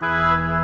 Música